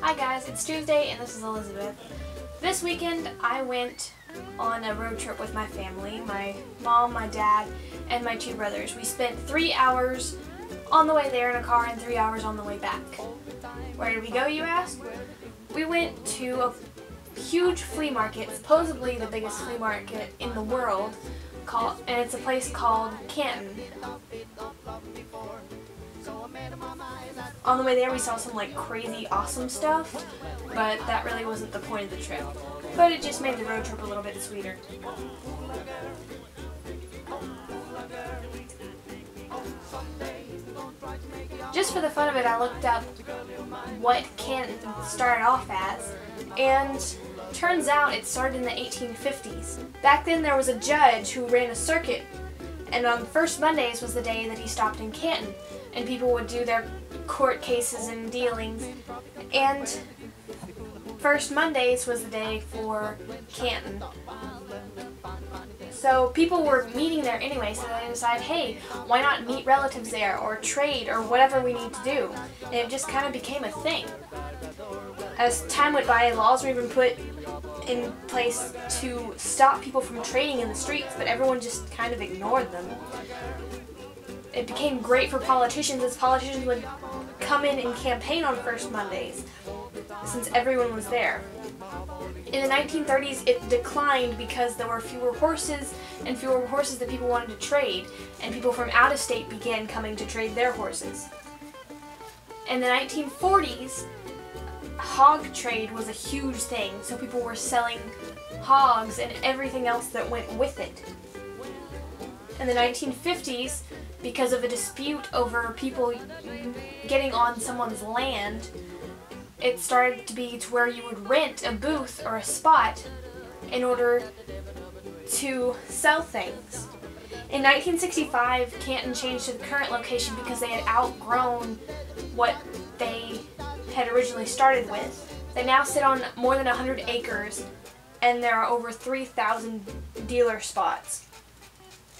Hi guys, it's Tuesday and this is Elizabeth. This weekend I went on a road trip with my family, my mom, my dad, and my two brothers. We spent three hours on the way there in a car and three hours on the way back. Where did we go, you ask? We went to a huge flea market, supposedly the biggest flea market in the world, called, and it's a place called Canton. On the way there we saw some like crazy awesome stuff, but that really wasn't the point of the trip. But it just made the road trip a little bit sweeter. Just for the fun of it, I looked up what Canton started off as, and turns out it started in the 1850s. Back then there was a judge who ran a circuit, and on first Mondays was the day that he stopped in Canton, and people would do their court cases and dealings, and first Mondays was the day for Canton. So people were meeting there anyway, so they decided, hey, why not meet relatives there, or trade, or whatever we need to do. And it just kind of became a thing. As time went by, laws were even put in place to stop people from trading in the streets, but everyone just kind of ignored them. It became great for politicians as politicians would come in and campaign on First Mondays, since everyone was there. In the 1930s, it declined because there were fewer horses and fewer horses that people wanted to trade, and people from out of state began coming to trade their horses. In the 1940s, hog trade was a huge thing, so people were selling hogs and everything else that went with it. In the 1950s, because of a dispute over people getting on someone's land, it started to be to where you would rent a booth or a spot in order to sell things. In 1965, Canton changed to the current location because they had outgrown what they had originally started with. They now sit on more than 100 acres and there are over 3,000 dealer spots.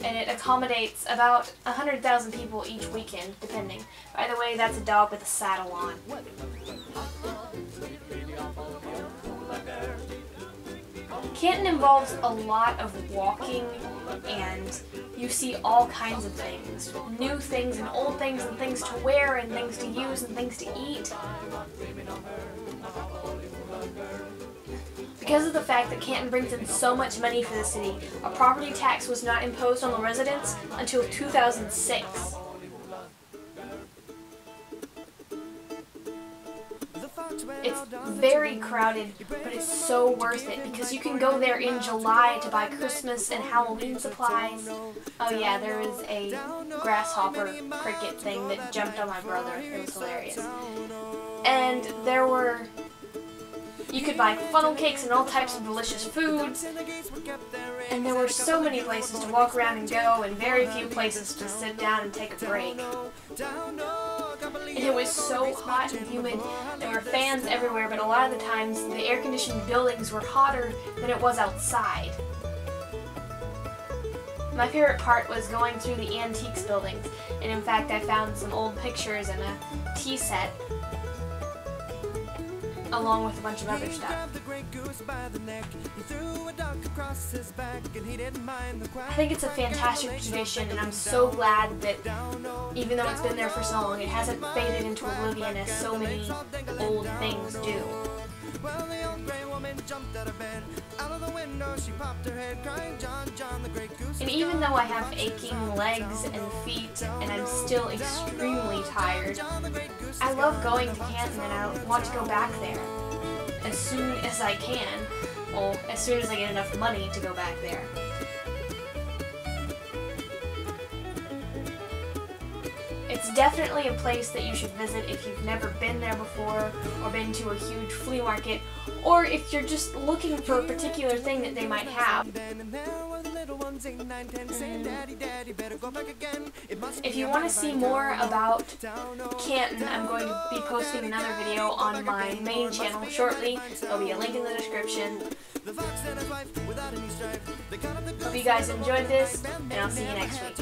And it accommodates about 100,000 people each weekend, depending. By the way, that's a dog with a saddle on. Canton involves a lot of walking and you see all kinds of things. New things and old things and things to wear and things to use and things to eat. Because of the fact that Canton brings in so much money for the city, a property tax was not imposed on the residents until 2006. It's very crowded, but it's so worth it because you can go there in July to buy Christmas and Halloween supplies. Oh yeah, there was a grasshopper cricket thing that jumped on my brother. It was hilarious. And there were you could buy funnel cakes and all types of delicious foods. And there were so many places to walk around and go, and very few places to sit down and take a break. It was so hot and humid. There were fans everywhere, but a lot of the times the air-conditioned buildings were hotter than it was outside. My favorite part was going through the antiques buildings, and in fact I found some old pictures and a tea set along with a bunch of other stuff. I think it's a fantastic tradition and I'm so glad that even though it's been there for so long, it hasn't faded into oblivion as so many old things do. And even though I have aching legs and feet and I'm still extremely tired, I love going to Canton and I want to go back there as soon as I can. Well, as soon as I get enough money to go back there. It's definitely a place that you should visit if you've never been there before or been to a huge flea market or if you're just looking for a particular thing that they might have. If you want to see more about Canton, I'm going to be posting another video on my main channel shortly. There'll be a link in the description. Hope you guys enjoyed this, and I'll see you next week.